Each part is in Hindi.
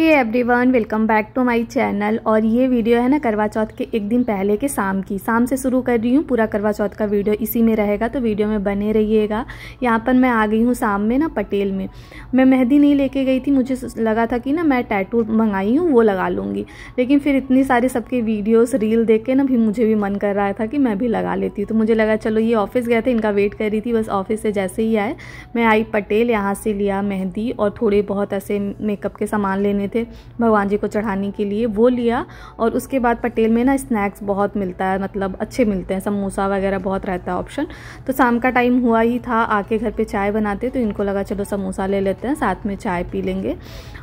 Hey everyone welcome back to my channel और ये वीडियो है ना करवा चौथ के एक दिन पहले के शाम की। शाम से शुरू कर रही हूँ, पूरा करवा चौथ का वीडियो इसी में रहेगा तो वीडियो में बने रहिएगा। यहाँ पर मैं आ गई हूँ शाम में ना पटेल में। मैं मेहंदी नहीं लेके गई थी, मुझे लगा था कि ना मैं टैटू मंगाई हूँ, वो लगा लूँगी। लेकिन फिर इतनी सारे सबके वीडियोज़ रील देख के ना भी मुझे भी मन कर रहा था कि मैं भी लगा लेती तो मुझे लगा, चलो ये ऑफ़िस गए थे, इनका वेट कर रही थी, बस ऑफ़िस से जैसे ही आए, मैं आई पटेल, यहाँ से लिया मेहंदी और थोड़े बहुत ऐसे मेकअप के सामान लेने थे, भगवान जी को चढ़ाने के लिए वो लिया और उसके बाद पटेल में ना स्नैक्स बहुत मिलता है मतलब अच्छे मिलते हैं, समोसा वगैरह बहुत रहता है ऑप्शन तो शाम का टाइम हुआ ही था, आके घर पर चाय बनाते तो इनको लगा चलो समोसा ले लेते हैं, साथ में चाय पी लेंगे।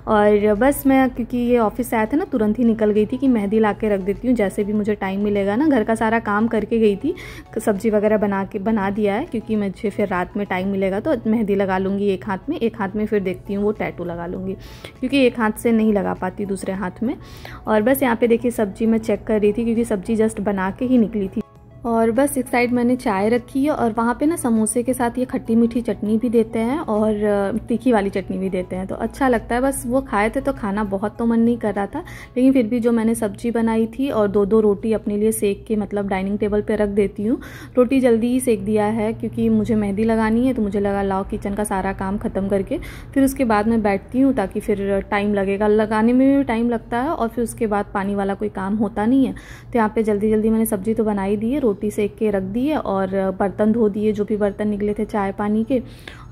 और बस मैं, क्योंकि ये ऑफ़िस आया था ना, तुरंत ही निकल गई थी कि मेहंदी ला के रख देती हूँ। जैसे भी मुझे टाइम मिलेगा ना, घर का सारा काम करके गई थी सब्ज़ी वगैरह बना के, बना दिया है, क्योंकि मुझे फिर रात में टाइम मिलेगा तो मेहंदी लगा लूँगी एक हाथ में, एक हाथ में फिर देखती हूँ वो टैटू लगा लूँगी, क्योंकि एक हाथ से नहीं लगा पाती दूसरे हाथ में। और बस यहाँ पर देखिए सब्ज़ी मैं चेक कर रही थी, क्योंकि सब्ज़ी जस्ट बना के ही निकली थी। और बस एक साइड मैंने चाय रखी है और वहाँ पे ना समोसे के साथ ये खट्टी मीठी चटनी भी देते हैं और तीखी वाली चटनी भी देते हैं। तो अच्छा लगता है। बस वो खाए थे तो खाना बहुत तो मन नहीं कर रहा था, लेकिन फिर भी जो मैंने सब्ज़ी बनाई थी और दो दो रोटी अपने लिए सेक के मतलब डाइनिंग टेबल पर रख देती हूँ, रोटी जल्दी ही सेक दिया है क्योंकि मुझे मेहंदी लगानी है तो मुझे लगा लाओ किचन का सारा काम ख़त्म करके। फिर उसके बाद मैं बैठती हूँ ताकि फिर टाइम लगेगा। लगाने में भी टाइम लगता है और फिर उसके बाद पानी वाला कोई काम होता नहीं है। तो यहाँ पर जल्दी जल्दी मैंने सब्ज़ी तो बनाई दी है, रोटी सेक के रख दिए और बर्तन धो दिए, जो भी बर्तन निकले थे चाय पानी के।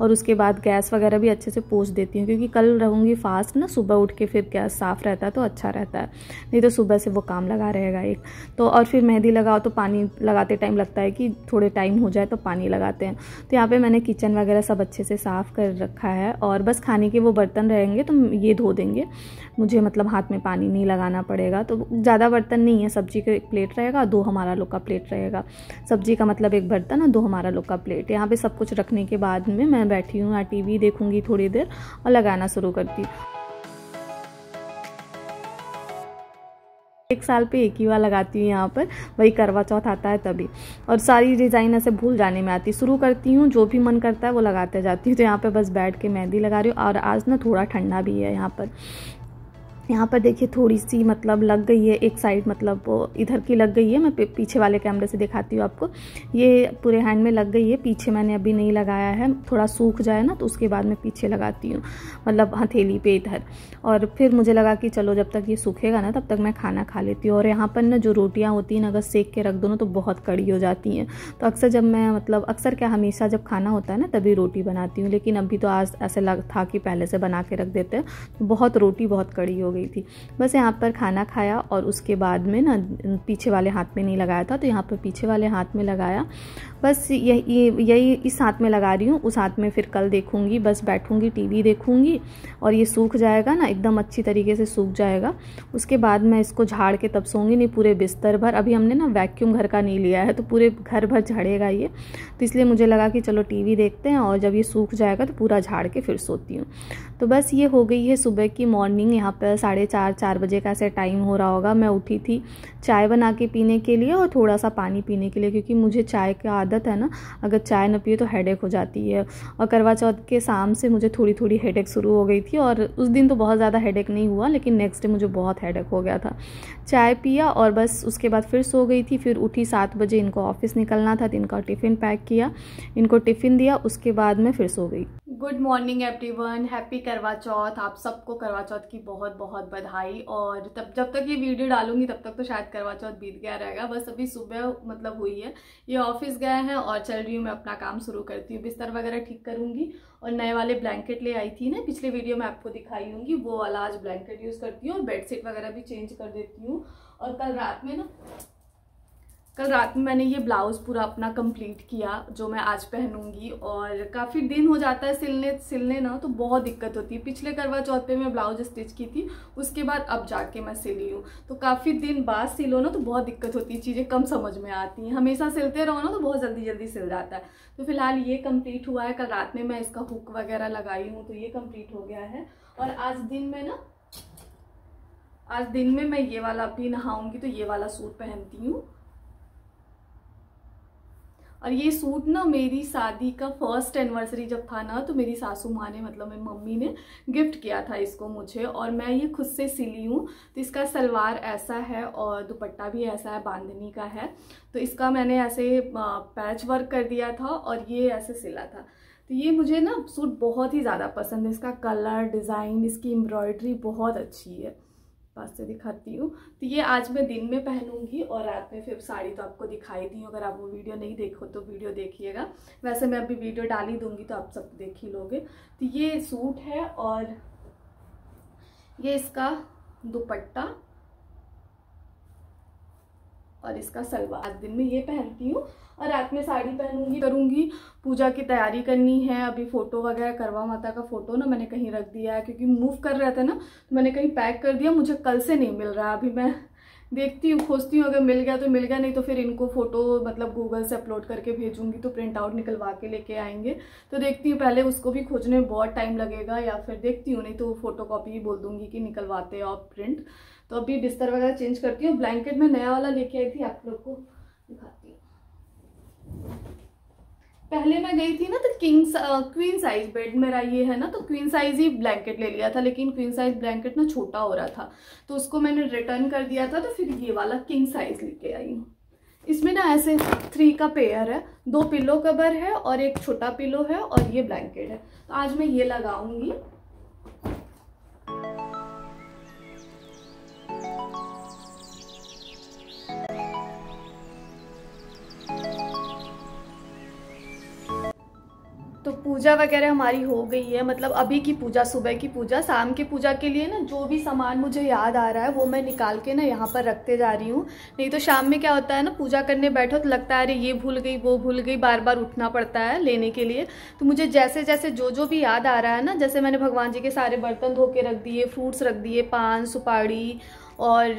और उसके बाद गैस वगैरह भी अच्छे से पोछ देती हूँ, क्योंकि कल रहूँगी फास्ट ना, सुबह उठ के फिर गैस साफ़ रहता है तो अच्छा रहता है। नहीं तो सुबह से वो काम लगा रहेगा एक। तो और फिर मेहंदी लगाओ तो पानी लगाते टाइम लगता है कि थोड़े टाइम हो जाए तो पानी लगाते हैं। तो यहाँ पर मैंने किचन वगैरह सब अच्छे से साफ़ कर रखा है और बस खाने के वो बर्तन रहेंगे तो ये धो देंगे। मुझे मतलब हाथ में पानी नहीं लगाना पड़ेगा तो ज़्यादा बर्तन नहीं है, सब्ज़ी का एक प्लेट रहेगा, दो हमारा लोग का प्लेट रहेगा। सब्ज़ी का मतलब एक बर्तन और दो हमारा लोग का प्लेट यहाँ पे सब कुछ रखने के बाद में मैं बैठी हूँ यहाँ टीवी देखूँगी थोड़ी देर और लगाना शुरू करती हूँ। एक साल पे एक ही बार लगाती हूँ यहाँ पर, वही करवा चौथ आता है तभी। और सारी डिज़ाइन ऐसे भूल जाने में आती। शुरू करती हूँ, जो भी मन करता है वो लगाते जाती हूँ। तो यहाँ पे बस बैठ के मेहंदी लगा रही हूँ और आज ना थोड़ा ठंडा भी है यहाँ पर। यहाँ पर देखिए थोड़ी सी मतलब लग गई है, एक साइड मतलब इधर की लग गई है, मैं पीछे वाले कैमरे से दिखाती हूँ आपको। ये पूरे हैंड में लग गई है, पीछे मैंने अभी नहीं लगाया है, थोड़ा सूख जाए ना तो उसके बाद मैं पीछे लगाती हूँ मतलब हथेली पे इधर। और फिर मुझे लगा कि चलो, जब तक ये सूखेगा ना, तब तक मैं खाना खा लेती हूँ। और यहाँ पर ना जो रोटियाँ होती हैं अगर सेक के रख दो ना तो बहुत कड़ी हो जाती हैं। तो अक्सर जब मैं मतलब अक्सर क्या हमेशा जब खाना होता है ना, तभी रोटी बनाती हूँ। लेकिन अभी तो आज ऐसे लग, था कि पहले से बना के रख देते हैं। तो बहुत रोटी बहुत कड़ी हो गई थी। बस यहाँ पर खाना खाया और उसके बाद में ना पीछे वाले हाथ में नहीं लगाया था तो यहाँ पर पीछे वाले हाथ में लगाया। बस यही यही इस हाथ में लगा रही हूँ, उस हाथ में फिर कल देखूँगी, बस बैठूँगी, टीवी देखूँगी और ये सूख जाएगा ना, एकदम अच्छी तरीके से सूख जाएगा। उसके बाद मैं इसको झाड़ के तब सोंगी नहीं पूरे बिस्तर भर। अभी हमने ना वैक्यूम घर का नहीं लिया है तो पूरे घर भर झड़ेगा ये। तो इसलिए मुझे लगा कि चलो टीवी देखते हैं और जब ये सूख जाएगा तो पूरा झाड़ के फिर सोती हूँ। तो बस ये हो गई है सुबह की मॉर्निंग यहाँ पर साढ़े चार चार बजे का ऐसे टाइम हो रहा होगा। मैं उठी थी चाय बना के पीने के लिए और थोड़ा सा पानी पीने के लिए, क्योंकि मुझे चाय की आदत है ना। अगर चाय न पिए तो हेडेक हो जाती है। और करवा चौथ के शाम से मुझे थोड़ी थोड़ी हेडेक शुरू हो गई थी और उस दिन तो बहुत ज़्यादा हेडेक नहीं हुआ, लेकिन नेक्स्ट डे मुझे बहुत हेडेक हो गया था। चाय पिया और बस उसके बाद फिर सो गई थी। फिर उठी सात बजे, इनको ऑफ़िस निकलना था तो इनका टिफ़िन पैक किया। इनको टिफ़िन दिया, उसके बाद मैं फिर सो गई। गुड मॉर्निंग एवरीवन हैप्पी करवा चौथ। आप सबको करवा चौथ की बहुत बहुत बहुत बधाई और तब, जब तक ये वीडियो डालूँगी, तब तक तो शायद करवा चौथ बीत गया रहेगा। बस अभी सुबह मतलब हुई है। ये ऑफ़िस गए हैं और चल रही हूँ मैं अपना काम शुरू करती हूँ। बिस्तर वगैरह ठीक करूँगी और नए वाले ब्लैंकेट ले आई थी ना, पिछले वीडियो में आपको दिखाई होंगी, वो वाला आज ब्लैंकेट यूज़ करती हूँ और बेडशीट वगैरह भी चेंज कर देती हूँ। और कल रात में ना कल रात में मैंने ये ब्लाउज़ पूरा अपना कंप्लीट किया, जो मैं आज पहनूँगी और काफ़ी दिन हो जाता है सिलने सिलने ना तो बहुत दिक्कत होती है। पिछले करवा चौथ पे मैं ब्लाउज स्टिच की थी, उसके बाद अब जाके मैं सिली हूँ। तो काफ़ी दिन बाद सिलो ना तो बहुत दिक्कत होती है, चीज़ें कम समझ में आती हैं। हमेशा सिलते रहो ना तो बहुत जल्दी जल्दी सिल जाता है। तो फ़िलहाल ये कंप्लीट हुआ है, कल रात में मैं इसका हुक वगैरह लगाई हूँ तो ये कंप्लीट हो गया है। और आज दिन में ना, आज दिन में मैं ये वाला भी नहाऊँगी तो ये वाला सूट पहनती हूँ। और ये सूट ना मेरी शादी का फ़र्स्ट एनिवर्सरी जब था ना तो मेरी सासू माँ ने मतलब मेरी मम्मी ने गिफ्ट किया था इसको मुझे और मैं ये खुद से सिली हूँ। तो इसका सलवार ऐसा है और दुपट्टा भी ऐसा है, बांधनी का है। तो इसका मैंने ऐसे पैच वर्क कर दिया था और ये ऐसे सिला था। तो ये मुझे ना सूट बहुत ही ज़्यादा पसंद है। इसका कलर डिज़ाइन इसकी एम्ब्रॉयडरी बहुत अच्छी है। पास से दिखाती हूँ। तो ये आज मैं दिन में पहनूँगी और रात में फिर साड़ी तो आपको दिखाई दी अगर आप वो वीडियो नहीं देखो तो वीडियो देखिएगा। वैसे मैं अभी वीडियो डाल ही दूँगी तो आप सब देख ही लोगे। तो ये सूट है और ये इसका दुपट्टा और इसका सलवार दिन में ये पहनती हूँ और रात में साड़ी पहनूँगी, करूँगी। पूजा की तैयारी करनी है। अभी फ़ोटो वगैरह करवा माता का फ़ोटो ना मैंने कहीं रख दिया है, क्योंकि मूव कर रहे थे ना तो मैंने कहीं पैक कर दिया, मुझे कल से नहीं मिल रहा। अभी मैं देखती हूँ, खोजती हूँ, अगर मिल गया तो मिल गया, नहीं तो फिर इनको फ़ोटो मतलब गूगल से अपलोड करके भेजूँगी तो प्रिंट आउट निकलवा के लेके आएँगे। तो देखती हूँ, पहले उसको भी खोजने में बहुत टाइम लगेगा, या फिर देखती हूँ, नहीं तो फ़ोटो कॉपी बोल दूँगी कि निकलवाते हो आप प्रिंट तो अभी बिस्तर वगैरह चेंज करती हूँ ब्लैंकेट में नया वाला लेके आई थी, आप लोग को दिखाती हूँ। पहले मैं गई थी ना तो किंग क्वीन साइज़ बेड मेरा ये है ना तो क्वीन साइज़ ही ब्लैंकेट ले लिया था, लेकिन क्वीन साइज़ ब्लैंकेट ना छोटा हो रहा था तो उसको मैंने रिटर्न कर दिया था तो फिर ये वाला किंग साइज़ लेके आई हूँ। इसमें ना ऐसे थ्री का पेयर है, दो पिलो कवर है और एक छोटा पिलो है और ये ब्लैंकेट है। तो आज मैं ये लगाऊँगी। पूजा वगैरह हमारी हो गई है मतलब अभी की पूजा, सुबह की पूजा, शाम की पूजा के लिए ना जो भी सामान मुझे याद आ रहा है वो मैं निकाल के ना यहाँ पर रखते जा रही हूँ। नहीं तो शाम में क्या होता है ना, पूजा करने बैठो तो लगता है, अरे ये भूल गई, वो भूल गई बार बार उठना पड़ता है लेने के लिए। तो मुझे जैसे जैसे जो जो भी याद आ रहा है ना, जैसे मैंने भगवान जी के सारे बर्तन धो के रख दिए, फ्रूट्स रख दिए, पान सुपाड़ी और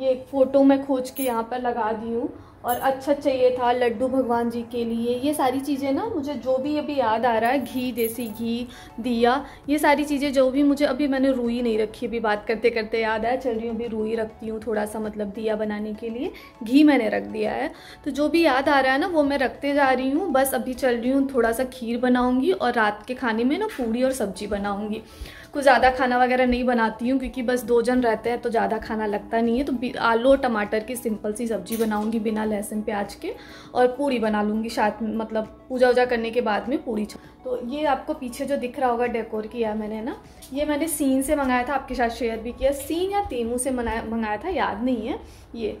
ये फ़ोटो मैं खोज के यहाँ पर लगा दी हूँ। और अच्छा चाहिए था, लड्डू भगवान जी के लिए। ये सारी चीज़ें ना मुझे जो भी अभी याद आ रहा है, घी, देसी घी, दिया, ये सारी चीज़ें जो भी मुझे अभी मैंने रुई नहीं रखी, अभी बात करते करते याद आया, चल रही हूँ अभी रुई रखती हूँ थोड़ा सा मतलब दिया बनाने के लिए। घी मैंने रख दिया है। तो जो भी याद आ रहा है ना, वो मैं रखते जा रही हूँ। बस अभी चल रही हूँ थोड़ा सा खीर बनाऊँगी और रात के खाने में ना पूड़ी और सब्ज़ी बनाऊँगी। कुछ ज़्यादा खाना वगैरह नहीं बनाती हूँ, क्योंकि बस दो जन रहते हैं तो ज़्यादा खाना लगता नहीं है। तो आलू और टमाटर की सिंपल सी सब्ज़ी बनाऊँगी बिना लहसुन, प्याज के, और पूड़ी बना लूँगी साथ मतलब पूजा वूजा करने के बाद में पूड़ी तो ये आपको पीछे जो दिख रहा होगा डेकोर किया मैंने ना? ये मैंने सीन से मंगाया था, आपके साथ शेयर भी किया। सीन या तेमू से मंगाया था, याद नहीं है। ये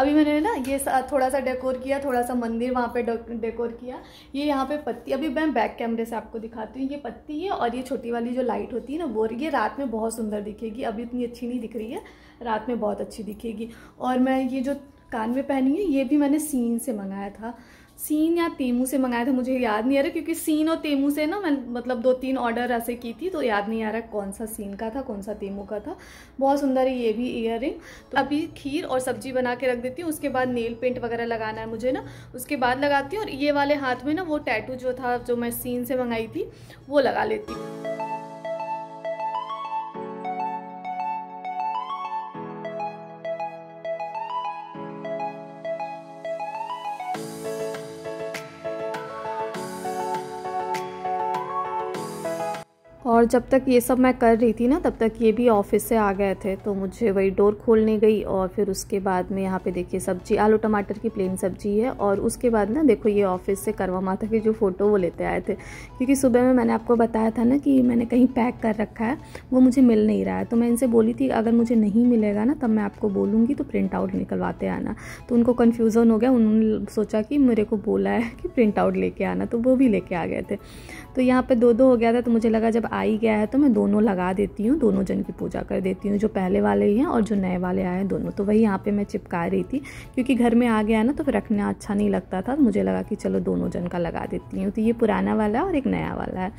अभी मैंने ना ये थोड़ा सा डेकोर किया, थोड़ा सा मंदिर वहाँ पे डेकोर किया। ये यहाँ पे पत्ती, अभी मैं बैक कैमरे से आपको दिखाती हूँ। ये पत्ती है और ये छोटी वाली जो लाइट होती है ना, वो, ये रात में बहुत सुंदर दिखेगी। अभी इतनी अच्छी नहीं दिख रही है, रात में बहुत अच्छी दिखेगी। और मैं ये जो कान में पहनी है, ये भी मैंने सीन से मंगाया था। सीन या तेमू से मंगाया था, मुझे याद नहीं आ रहा, क्योंकि सीन और तेमू से ना मैं मतलब दो तीन ऑर्डर ऐसे की थी तो याद नहीं आ रहा कौन सा सीन का था, कौन सा तेमू का था। बहुत सुंदर है ये भी इयर तो अभी खीर और सब्ज़ी बना के रख देती हूँ, उसके बाद नेल पेंट वगैरह लगाना है मुझे ना, उसके बाद लगाती हूँ, और ये वाले हाथ में ना वो टैटू जो था, जो मैं सीन से मंगाई थी, वो लगा लेती हूँ। और जब तक ये सब मैं कर रही थी ना, तब तक ये भी ऑफ़िस से आ गए थे तो मुझे वही डोर खोलने गई और फिर उसके बाद में यहाँ पे देखिए सब्ज़ी, आलू टमाटर की प्लेन सब्ज़ी है और उसके बाद ना देखो ये ऑफ़िस से करवा माता की जो फ़ोटो वो लेते आए थे। क्योंकि सुबह में मैंने आपको बताया था ना कि मैंने कहीं पैक कर रखा है, वो मुझे मिल नहीं रहा है। तो मैं इनसे बोली थी, अगर मुझे नहीं मिलेगा ना, तब मैं आपको बोलूँगी तो प्रिंट आउट निकलवाते आना। तो उनको कन्फ्यूज़न हो गया, उन्होंने सोचा कि मेरे को बोला है कि प्रिंट आउट लेके आना तो वो भी लेके आ गए थे। तो यहाँ पर दो दो हो गया था तो मुझे लगा जब आ ही गया है तो मैं दोनों लगा देती हूँ, दोनों जन की पूजा कर देती हूँ, जो पहले वाले ही हैं और जो नए वाले आए हैं दोनों। तो वही यहाँ पे मैं चिपका रही थी, क्योंकि घर में आ गया ना तो फिर रखना अच्छा नहीं लगता था मुझे लगा कि चलो दोनों जन का लगा देती हूँ। तो ये पुराना वाला और एक नया वाला है।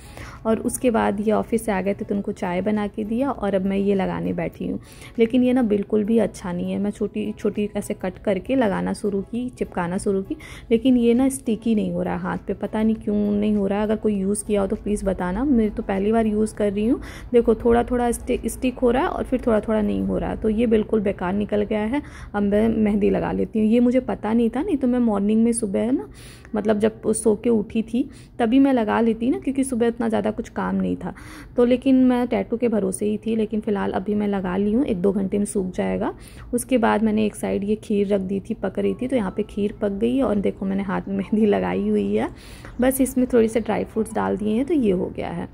और उसके बाद ये ऑफ़िस से आ गए थे तो उनको चाय बना के दिया और अब मैं ये लगाने बैठी हूँ। लेकिन ये ना बिल्कुल भी अच्छा नहीं है। मैं छोटी छोटी ऐसे कट करके लगाना शुरू की, चिपकाना शुरू की, लेकिन ये ना स्टिकी नहीं हो रहा हाथ पर पता नहीं क्यों नहीं हो रहा। अगर कोई यूज़ किया हो तो प्लीज़ बताना। मेरे तो पहली बार यूज़ यूज़ कर रही हूँ। देखो थोड़ा थोड़ा स्टिक हो रहा है और फिर थोड़ा थोड़ा नहीं हो रहा है। तो ये बिल्कुल बेकार निकल गया है। अब मैं मेहंदी लगा लेती हूँ। ये मुझे पता नहीं था, नहीं तो मैं मॉर्निंग में सुबह ना मतलब जब सो के उठी थी, तभी मैं लगा लेती ना, क्योंकि सुबह इतना ज़्यादा कुछ काम नहीं था। तो लेकिन मैं टैटू के भरोसे ही थी, लेकिन फ़िलहाल अभी मैं लगा ली हूँ। एक दो घंटे में सूख जाएगा। उसके बाद मैंने एक साइड ये खीर रख दी थी, पक रही थी तो यहाँ पे खीर पक गई और देखो मैंने हाथ में मेहंदी लगाई हुई है। बस इसमें थोड़ी से ड्राई फ्रूट्स डाल दिए हैं तो ये हो गया है।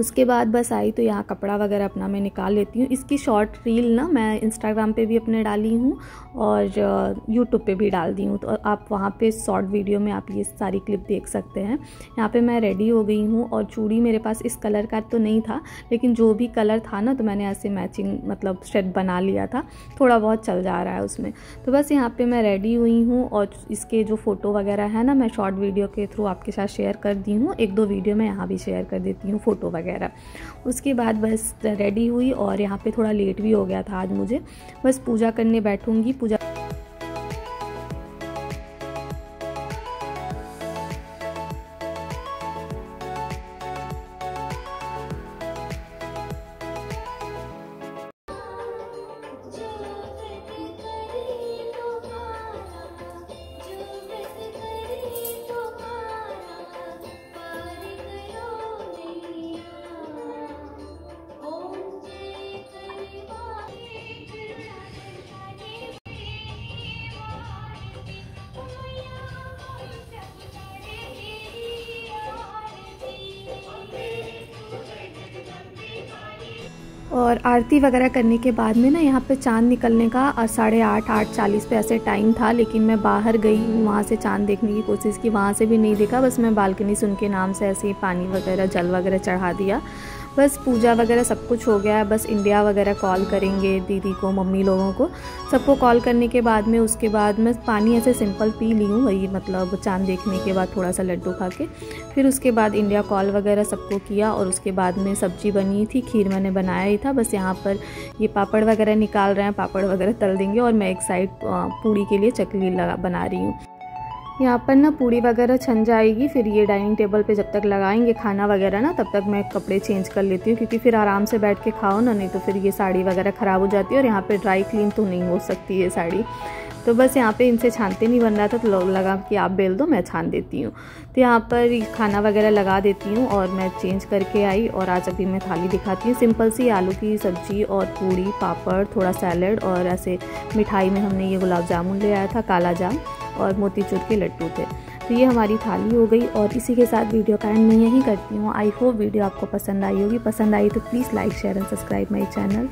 उसके बाद बस आई तो यहाँ कपड़ा वगैरह अपना मैं निकाल लेती हूँ। इसकी शॉर्ट रील ना मैं इंस्टाग्राम पे भी अपने डाली हूँ और यूट्यूब पे भी डाल दी हूँ। तो आप वहाँ पे शॉर्ट वीडियो में आप ये सारी क्लिप देख सकते हैं। यहाँ पे मैं रेडी हो गई हूँ और चूड़ी मेरे पास इस कलर का तो नहीं था, लेकिन जो भी कलर था ना तो मैंने ऐसे मैचिंग मतलब सेट बना लिया था। थोड़ा बहुत चल जा रहा है उसमें। तो बस यहाँ पर मैं रेडी हुई हूँ और इसके जो फ़ोटो वगैरह है ना मैं शॉर्ट वीडियो के थ्रू आपके साथ शेयर कर दी हूँ। एक दो वीडियो मैं यहाँ भी शेयर कर देती हूँ फ़ोटो वगैरह। वगैरह। उसके बाद बस रेडी हुई और यहाँ पे थोड़ा लेट भी हो गया था आज मुझे। बस पूजा करने बैठूँगी, पूजा और आरती वगैरह करने के बाद में ना यहाँ पे चाँद निकलने का और साढ़े आठ आठ चालीस पे ऐसे टाइम था, लेकिन मैं बाहर गई वहाँ से चाँद देखने की कोशिश की, वहाँ से भी नहीं देखा, बस मैं बालकनी सुन के नाम से ऐसे ही पानी वगैरह, जल वगैरह चढ़ा दिया। बस पूजा वगैरह सब कुछ हो गया है। बस इंडिया वगैरह कॉल करेंगे दीदी को, मम्मी लोगों को। सबको कॉल करने के बाद में, उसके बाद मैं पानी ऐसे सिंपल पी ली हूँ, वही मतलब चाँद देखने के बाद थोड़ा सा लड्डू खा के। फिर उसके बाद इंडिया कॉल वगैरह सबको किया और उसके बाद में सब्ज़ी बनी थी, खीर मैंने बनाया ही था। बस यहाँ पर ये पापड़ वगैरह निकाल रहे हैं, पापड़ वगैरह तल देंगे और मैं एक साइड पूड़ी के लिए चकली लगा, बना रही हूँ। यहाँ पर ना पूड़ी वगैरह छन जाएगी, फिर ये डाइनिंग टेबल पे जब तक लगाएँगे खाना वगैरह ना, तब तक मैं कपड़े चेंज कर लेती हूँ, क्योंकि फिर आराम से बैठ के खाओ ना, नहीं तो फिर ये साड़ी वगैरह ख़राब हो जाती है और यहाँ पे ड्राई क्लीन तो नहीं हो सकती ये साड़ी। तो बस यहाँ पे इनसे छानते नहीं बन रहा था तो लगा कि आप बेल दो, मैं छान देती हूँ। तो यहाँ पर खाना वगैरह लगा देती हूँ और मैं चेंज करके आई और आज अभी मैं थाली दिखाती हूँ। सिंपल सी आलू की सब्ज़ी और पूड़ी, पापड़, थोड़ा सैलड और ऐसे मिठाई में हमने ये गुलाब जामुन ले आया था, काला जाम और मोतीचूर के लड्डू थे। तो ये हमारी थाली हो गई और इसी के साथ वीडियो का एंड मैं यही करती हूँ। आई होप वीडियो आपको पसंद आई होगी। पसंद आई तो please like, share and subscribe my channel.